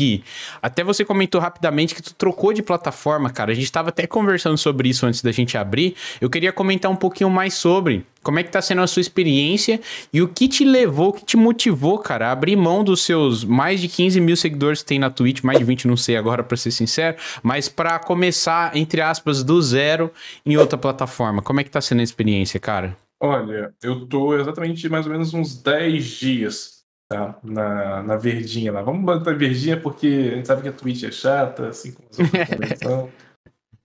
Gui, até você comentou rapidamente que tu trocou de plataforma, cara. A gente estava até conversando sobre isso antes da gente abrir. Eu queria comentar um pouquinho mais sobre como é que tá sendo a sua experiência e o que te levou, o que te motivou, cara, a abrir mão dos seus mais de 15 mil seguidores que tem na Twitch, mais de 20, não sei agora, para ser sincero, mas para começar, entre aspas, do zero em outra plataforma. Como é que tá sendo a experiência, cara? Olha, eu tô exatamente mais ou menos uns 10 dias tá? Na, na verdinha lá. Vamos botar verdinha porque a gente sabe que a Twitch é chata, assim como as outras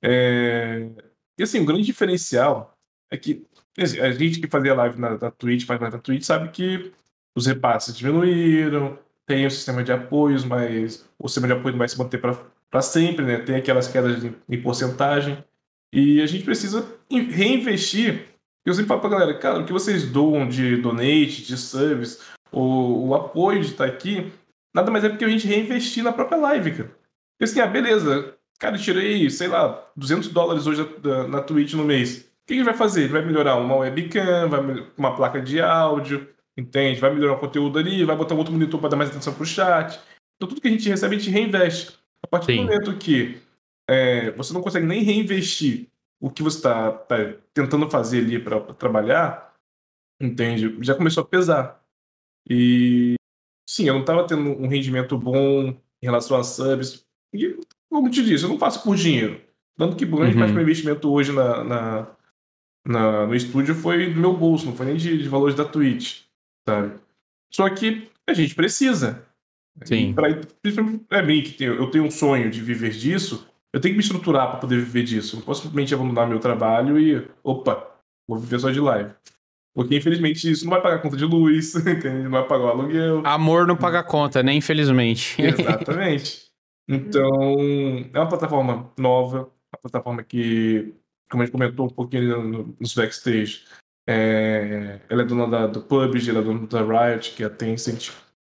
é... E assim, o grande diferencial é que a gente que fazia live na, na Twitch, faz live na Twitch, sabe que os repasses diminuíram, tem o sistema de apoios, mas o sistema de apoio não vai se manter para sempre, né? Tem aquelas quedas em porcentagem. E a gente precisa reinvestir. Eu sempre falo pra galera, cara, o que vocês doam de donate, de service, o, o apoio de estar aqui, nada mais é porque a gente reinvestir na própria live, cara. Porque assim, ah, beleza, cara, eu tirei, sei lá, 200 dólares hoje na, na Twitch no mês. O que ele vai fazer? Ele vai melhorar uma webcam, vai uma placa de áudio, entende? Vai melhorar o conteúdo ali, vai botar um outro monitor para dar mais atenção pro chat. Então tudo que a gente recebe, a gente reinveste. A partir Sim. do momento que é, você não consegue nem reinvestir o que você está tá tentando fazer ali para trabalhar, entende? Já começou a pesar. E sim, eu não estava tendo um rendimento bom em relação a subs. E, como te disse, eu não faço por dinheiro. Tanto que grande uhum. parte do meu investimento hoje na, na, na, no estúdio foi do meu bolso, não foi nem de, de valores da Twitch, sabe? Só que a gente precisa. Sim. Pra, é mim que eu tenho um sonho de viver disso, eu tenho que me estruturar para poder viver disso. Eu não posso simplesmente abandonar meu trabalho e, opa, vou viver só de live. Porque, infelizmente, isso não vai pagar conta de luz, entende? Não vai pagar o aluguel. Amor não paga conta, né? Infelizmente. Exatamente. Então, é uma plataforma nova, uma plataforma que, como a gente comentou um pouquinho no, nos backstage, é, ela é dona da, do PUBG, ela é dona da Riot, que é a Tencent.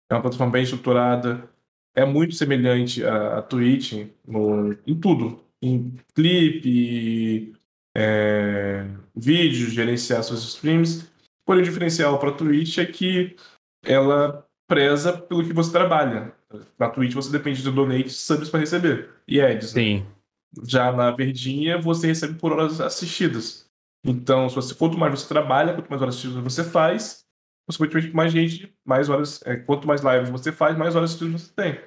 É uma plataforma bem estruturada, é muito semelhante à, à Twitch no, em tudo. Em clipe, é, vídeos, gerenciar suas streams. Porém, o diferencial para a Twitch é que ela preza pelo que você trabalha. Na Twitch você depende de donate subs para receber e ads. Né? Sim. Já na verdinha você recebe por horas assistidas. Então, se você, quanto mais você trabalha, quanto mais horas assistidas você faz, consequentemente mais gente, mais horas, é, quanto mais lives você faz, mais horas assistidas você tem.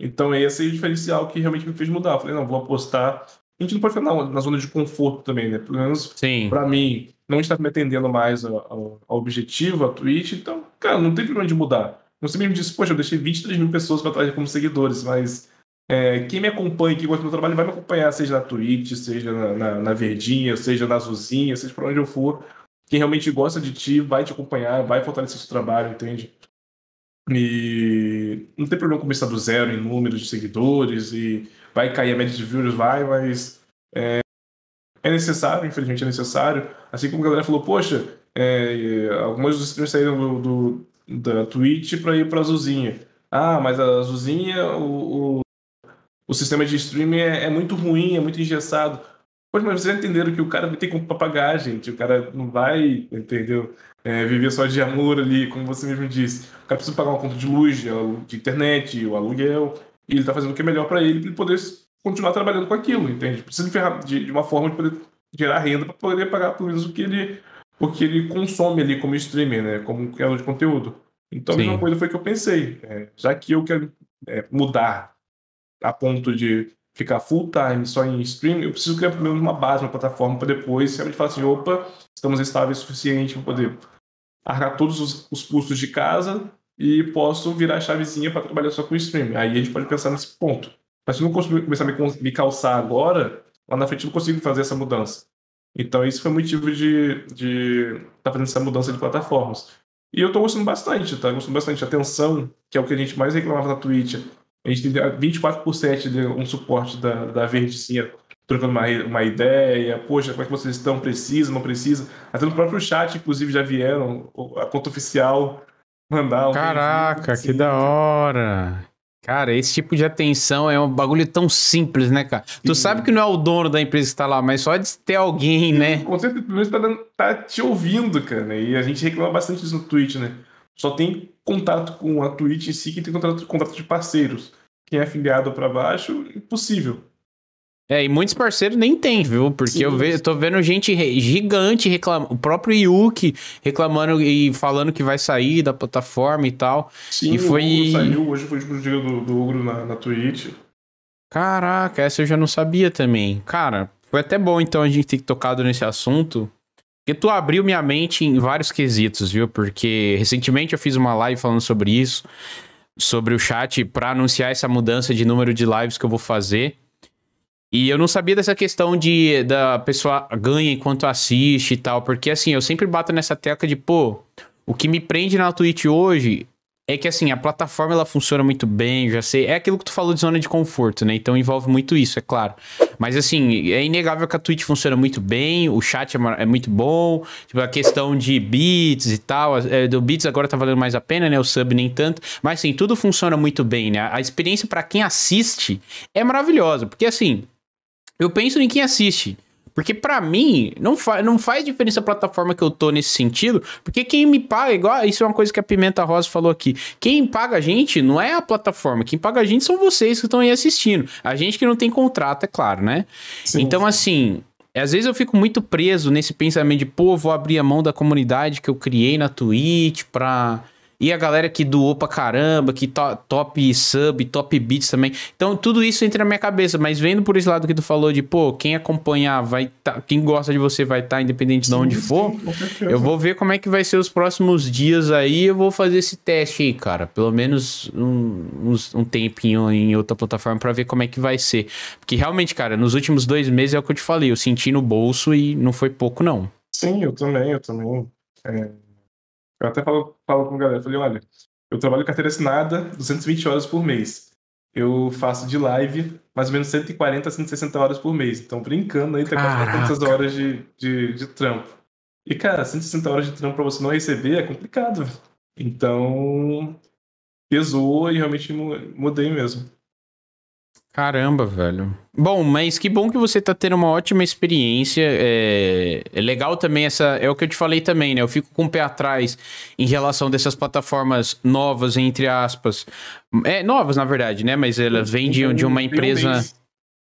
Então esse é o diferencial que realmente me fez mudar. Eu falei, não, vou apostar a gente não pode ficar na, na zona de conforto também, né? Pelo menos para mim, não está me atendendo mais ao, objetivo, a Twitch, então, cara, não tem problema de mudar. Você mesmo disse, poxa, eu deixei 23 mil pessoas para trás como seguidores, mas é, quem me acompanha, quem gosta do meu trabalho, vai me acompanhar, seja na Twitch, seja na, na, na Verdinha, seja na Azulzinha, seja para onde eu for. Quem realmente gosta de ti vai te acompanhar, vai fortalecer seu trabalho, entende? E não tem problema começar do zero em número de seguidores e vai cair a média de views, vai, mas é, é necessário, infelizmente é necessário. Assim como a galera falou, poxa, é, algumas dos streamers saíram do, do, da Twitch para ir para a Azulzinha. Ah, mas a Azulzinha, o, o, o sistema de streaming é, é, muito ruim, é muito engessado. Poxa, mas vocês entenderam que o cara tem como pagar, gente. O cara não vai, entendeu? É, viver só de amor ali, como você mesmo disse. O cara precisa pagar uma conta de luz, de internet, o aluguel. E ele está fazendo o que é melhor para ele, para ele poder continuar trabalhando com aquilo, entende? Precisa de, de uma forma de poder gerar renda para poder pagar pelo menos o que ele, o que ele consome ali como streamer, né? Como criador de conteúdo. Então a mesma coisa foi que eu pensei. É, já que eu quero é, mudar a ponto de ficar full time só em streaming, eu preciso criar pelo menos uma base, uma plataforma para depois realmente falar assim, opa, estamos estáveis o suficiente para poder arcar todos os, os custos de casa e posso virar a chavezinha para trabalhar só com o streaming. Aí a gente pode pensar nesse ponto. Mas se eu não conseguir começar a me, me calçar agora, lá na frente eu não consigo fazer essa mudança. Então isso foi motivo de estar de tá fazendo essa mudança de plataformas. E eu estou gostando bastante, tá? Gostando bastante. Atenção, que é o que a gente mais reclamava na Twitch. A gente tem 24 por 7 de um suporte da, da Verdecinha trocando uma, uma ideia. Poxa, como é que vocês estão? Precisa, não precisa? Até no próprio chat, inclusive, já vieram a conta oficial mandar um. Caraca, que da hora! Cara, esse tipo de atenção é um bagulho tão simples, né, cara? Sim. Tu sabe que não é o dono da empresa que tá lá, mas só de ter alguém, Sim, né? Com certeza, pelo menos tá, dando, tá te ouvindo, cara. E a gente reclama bastante disso no Twitch, né? Só tem contato com a Twitch em si que tem contrato, contrato de parceiros. quem é filiado para baixo, impossível. É, e muitos parceiros nem tem, viu? Porque Sim, eu, ve, tô vendo gente gigante reclamando, o próprio Yuki reclamando e falando que vai sair da plataforma e tal. Sim, e foi... o saiu, hoje foi o dia do, do Ugro na, na Twitch. Caraca, essa eu já não sabia também. Cara, foi até bom então a gente ter tocado nesse assunto. Porque tu abriu minha mente em vários quesitos, viu? Porque recentemente eu fiz uma live falando sobre isso, sobre o chat, para anunciar essa mudança de número de lives que eu vou fazer. E eu não sabia dessa questão de da pessoa ganha enquanto assiste e tal, porque assim, eu sempre bato nessa tecla de, pô, o que me prende na Twitch hoje é que assim, a plataforma ela funciona muito bem, já sei. É aquilo que tu falou de zona de conforto, né? Então envolve muito isso, é claro. Mas assim, é inegável que a Twitch funciona muito bem, o chat é, é muito bom, tipo, a questão de bits e tal, é, do bits agora tá valendo mais a pena, né? O sub nem tanto. Mas assim, tudo funciona muito bem, né? A experiência para quem assiste é maravilhosa, porque assim, eu penso em quem assiste. Porque para mim, não, fa não faz diferença a plataforma que eu tô nesse sentido, porque quem me paga, igual, isso é uma coisa que a Pimenta Rosa falou aqui. Quem paga a gente não é a plataforma, quem paga a gente são vocês que estão aí assistindo. A gente que não tem contrato, é claro, né? Sim, então, sim. assim, às vezes eu fico muito preso nesse pensamento de, pô, vou abrir a mão da comunidade que eu criei na Twitch pra e a galera que doou pra caramba, que to top sub, top beats também. Então, tudo isso entra na minha cabeça. Mas vendo por esse lado que tu falou de, pô, quem acompanhar vai tá, quem gosta de você vai estar, tá, independente sim, de onde sim, for. Eu vou ver como é que vai ser os próximos dias aí. Eu vou fazer esse teste aí, cara. Pelo menos um, um, um tempinho em outra plataforma para ver como é que vai ser. Porque realmente, cara, nos últimos dois meses é o que eu te falei. Eu senti no bolso e não foi pouco, não. Sim, eu também, eu também. É eu até falo, falo com a galera, falei, olha, eu trabalho carteira assinada 220 horas por mês. Eu faço de live mais ou menos 140 a 160 horas por mês. Então, brincando aí, tem quantas horas de, de, de trampo. E, cara, 160 horas de trampo pra você não receber é complicado. Então, pesou e realmente mudei mesmo. Caramba, velho. Bom, mas que bom que você tá tendo uma ótima experiência. É, é, legal também essa. É o que eu te falei também, né? Eu fico com o pé atrás em relação dessas plataformas novas, entre aspas. É, novas, na verdade, né? Mas elas vêm de, de uma empresa.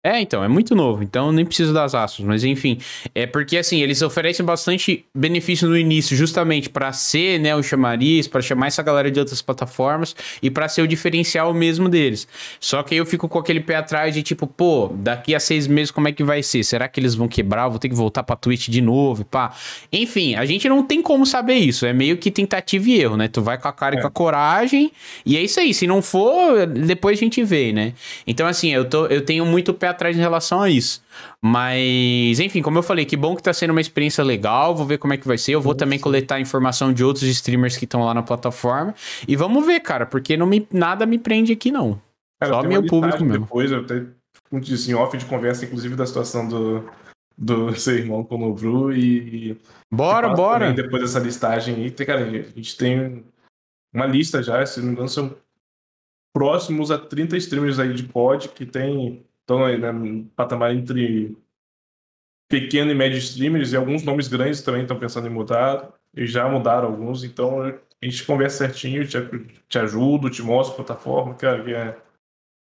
É, então, é muito novo, então nem preciso das aços, mas enfim, é porque assim, eles oferecem bastante benefício no início, justamente para ser, né, o chamariz, para chamar essa galera de outras plataformas e para ser o diferencial mesmo deles. Só que aí eu fico com aquele pé atrás de tipo, pô, daqui a seis meses como é que vai ser? Será que eles vão quebrar? Vou ter que voltar pra Twitch de novo, pá. Enfim, a gente não tem como saber isso, é meio que tentativa e erro, né? Tu vai com a cara é. e com a coragem, e é isso aí, se não for, depois a gente vê, né? Então assim, eu, tô, eu tenho muito pé atrás em relação a isso. Mas, enfim, como eu falei, que bom que tá sendo uma experiência legal. Vou ver como é que vai ser. Eu vou também coletar informação de outros streamers que estão lá na plataforma. E vamos ver, cara, porque não me, nada me prende aqui, não. Cara, Só meu público mesmo. Depois, eu até disse em off de conversa, inclusive, da situação do, do seu irmão com o Bru e. Bora, bora! Depois dessa listagem aí, cara, a gente tem uma lista já, se não me engano, são próximos a 30 streamers aí de pod que tem estão aí né, no patamar entre pequeno e médio streamers e alguns nomes grandes também estão pensando em mudar e já mudaram alguns, então a gente conversa certinho, te, te ajudo, te mostro a plataforma, cara, que é,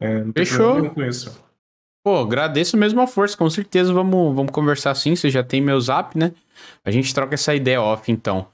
é Fechou. com isso. Pô, agradeço mesmo a força, com certeza vamos, vamos conversar sim, você já tem meu zap, né? A gente troca essa ideia off, então.